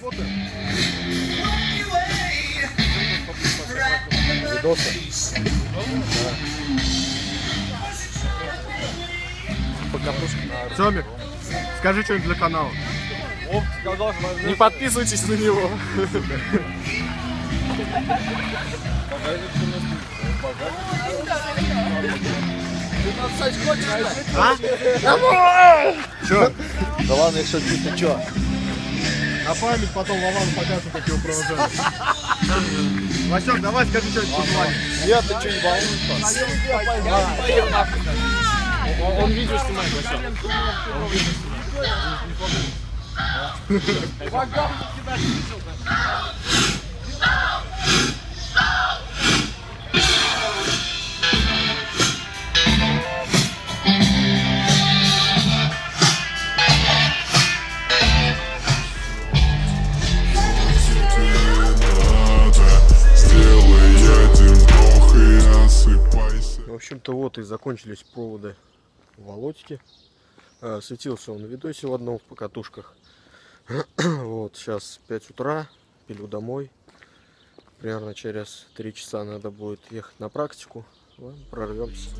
Работаем. Видосы. Семик, скажи что-нибудь для канала. Оп, сказал, что возьмет. Не подписывайтесь на него. Че? Да ладно, якщо чуть, ты чё? На память потом Вовану покажем, как его провожали. Васек, давай скажи что-нибудь пожелание. Нет, ты чё, ебанулся? Он, он видео снимает вообще. Сделай В общем-то, вот и закончились проводы Володьки. Э, Светился он в видосе в одном в покатушках. Вот, сейчас 5 утра, пилю домой. Примерно через 3 часа надо будет ехать на практику. Ладно, прорвемся.